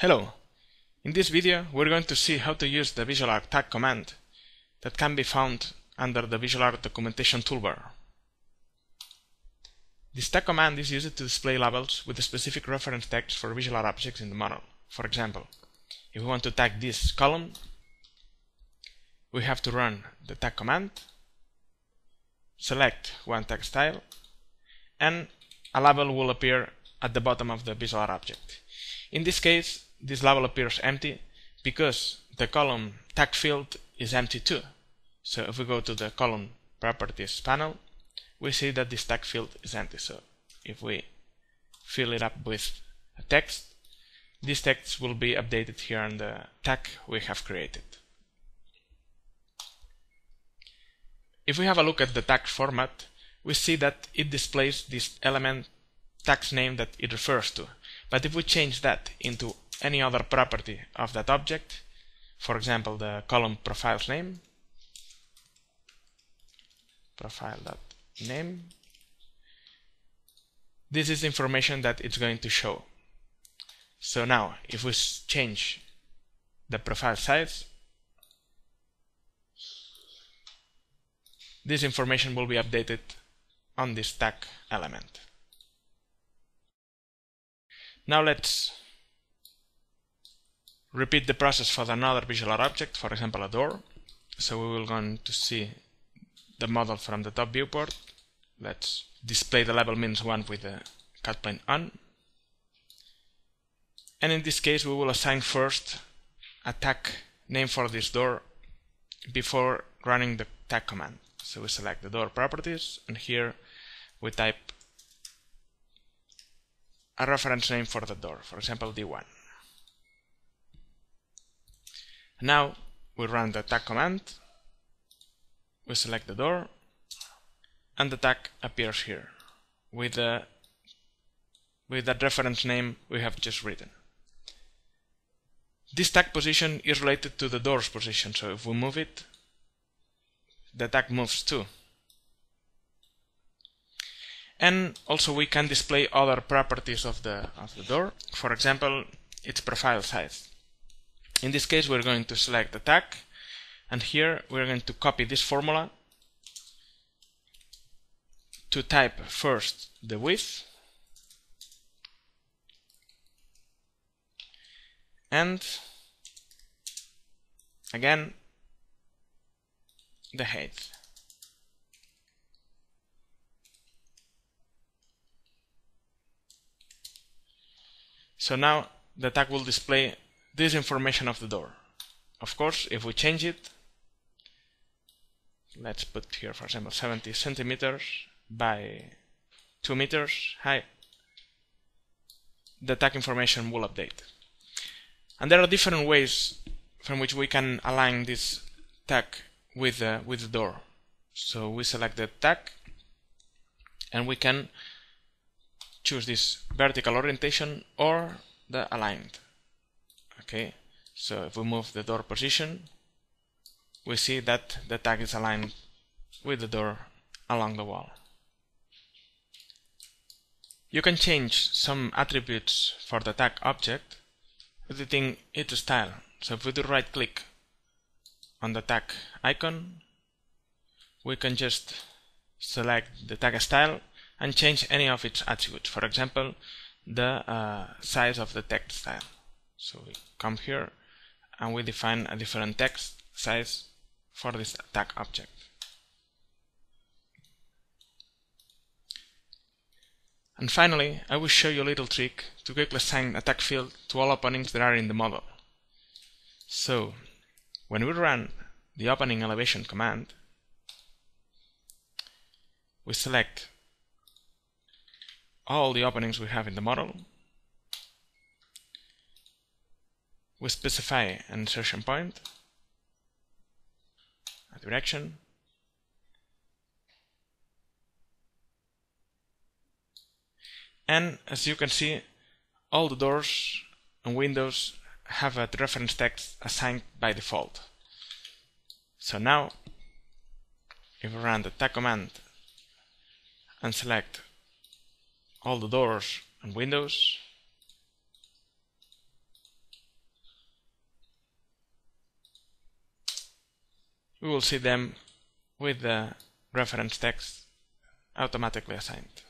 Hello! In this video we're going to see how to use the VisualARQ tag command that can be found under the VisualARQ documentation toolbar. This tag command is used to display labels with a specific reference text for visual objects in the model. For example, if we want to tag this column, we have to run the tag command, select one tag style, and a label will appear at the bottom of the visual object. In this case, this label appears empty because the column tag field is empty too. So if we go to the column properties panel, we see that this tag field is empty. So if we fill it up with a text, this text will be updated here on the tag we have created. If we have a look at the tag format, we see that it displays this element tag's name that it refers to. But if we change that into any other property of that object, for example the column profiles name, profile.name, this is information that it's going to show. So now if we change the profile size, this information will be updated on this tag element. Now let's repeat the process for another visual object, for example a door. So we will going to see the model from the top viewport. Let's display the level means 1 with the cut plane on. And in this case we will assign first a tag name for this door before running the tag command. So we select the door properties and here we type a reference name for the door, for example D1. Now we run the tag command, we select the door, and the tag appears here with the with that reference name we have just written. This tag position is related to the door's position, so if we move it, the tag moves too. And also we can display other properties of the of the door. For example its profile size in this case we're going to select the tag and here we're going to copy this formula to type first the width and again the height. So now the tag will display this information of the door. Of course, if we change it, let's put here, for example, 70 centimeters by 2 meters high, the tag information will update. And there are different ways from which we can align this tag with the, with the door. So we select the tag and we can choose this vertical orientation or the aligned. Okay, so if we move the door position, we see that the tag is aligned with the door along the wall. You can change some attributes for the tag object editing its style. So if we do right click on the tag icon, we can just select the tag style and change any of its attributes. For example, the uh, size of the text style. So we come here and we define a different text size for this tag object. And finally, I will show you a little trick to quickly assign a tag field to all openings that are in the model. So, when we run the opening elevation command, we select all the openings we have in the model. We specify an insertion point, a direction, and as you can see all the doors and windows have a reference text assigned by default. So now if we run the tag command and select all the doors and windows. We will see them with the reference text automatically assigned.